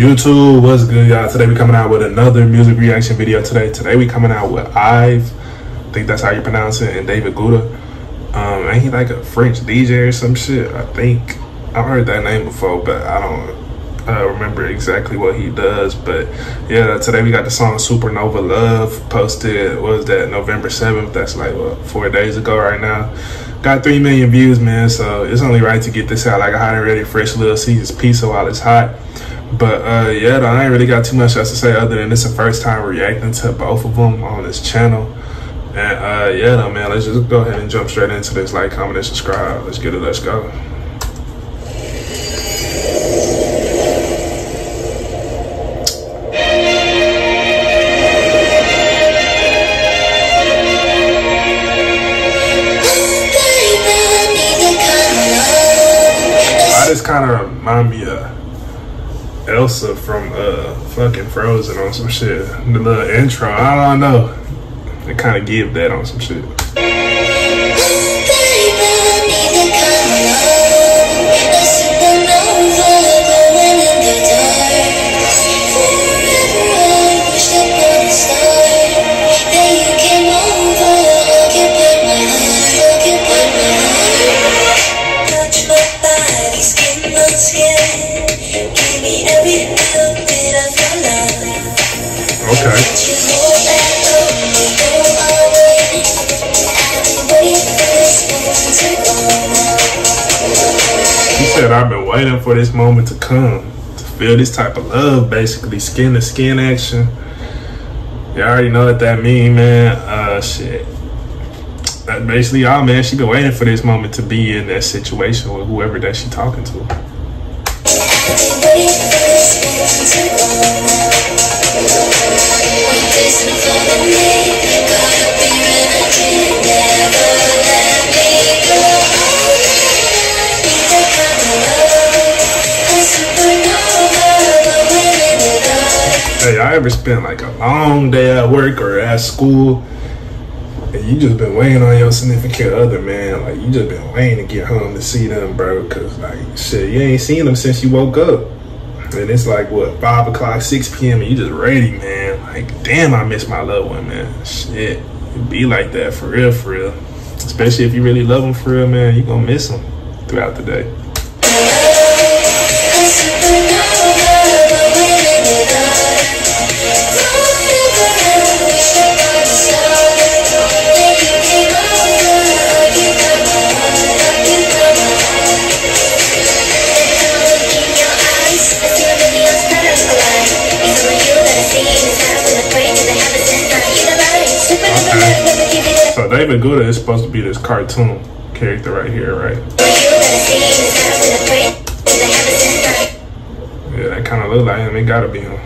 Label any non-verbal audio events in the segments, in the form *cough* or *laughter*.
YouTube, what's good, y'all? Today we coming out with another music reaction video. Today, today we coming out with Ive. I think that's how you pronounce it, and David Guetta. Um, ain't he like a French DJ or some shit? I think I've heard that name before, but I don't uh, remember exactly what he does. But yeah, today we got the song Supernova Love posted. was that November seventh? That's like what four days ago right now. Got three million views, man. So it's only right to get this out like a hot and ready, fresh Little Caesars pizza while it's hot. But uh, yeah, I ain't really got too much else to say other than it's the first time reacting to both of them on this channel. And uh, yeah, though, man, let's just go ahead and jump straight into this. Like, comment, and subscribe. Let's get it. Let's go. Kind of remind me of Elsa from uh fucking Frozen on some shit. The little intro, I don't know. It kind of give that on some shit. Waiting for this moment to come to feel this type of love, basically skin to skin action. You already know what that mean, man. Uh, shit. That basically all, man. She been waiting for this moment to be in that situation with whoever that she talking to. I ever spent like a long day at work or at school and you just been waiting on your significant other, man. Like you just been waiting to get home to see them, bro. Cause like shit, you ain't seen them since you woke up. And it's like what, five o'clock, 6 p.m. and you just ready, man. Like, damn, I miss my loved one, man. Shit. It be like that for real, for real. Especially if you really love them for real, man, you gonna miss them throughout the day. David Guetta is supposed to be this cartoon character right here, right? Yeah, that kind of look like him. It gotta be him.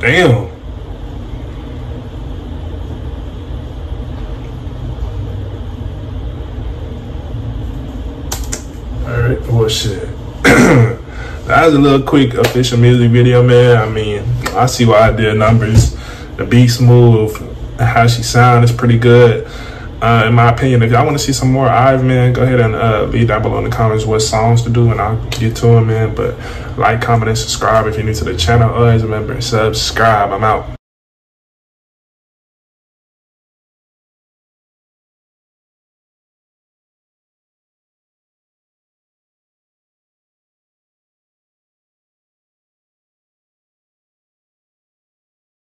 Damn. Alright, well oh, shit. *clears throat* that was a little quick official music video, man. I mean, I see why I did numbers. The beat smooth, how she sound is pretty good uh, in my opinion, if y'all want to see some more Ive, man, go ahead and uh, leave down below in the comments what songs to do, and I'll get to them, man. But like, comment, and subscribe if you're new to the channel. Always remember, subscribe. I'm out.